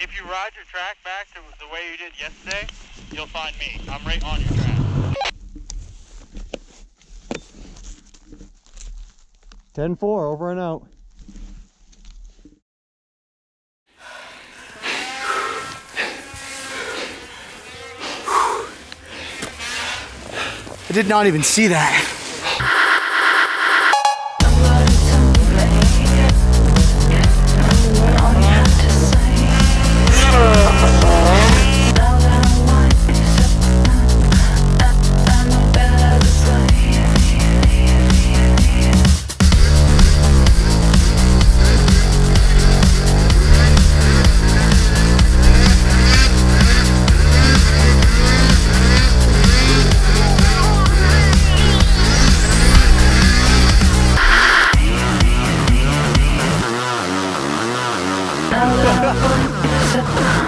if you ride your track back to the way you did yesterday, you'll find me. I'm right on your track. 10-4, over and out. I did not even see that. Mm-hmm.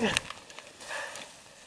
Yeah.